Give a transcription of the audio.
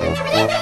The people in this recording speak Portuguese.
Thank you.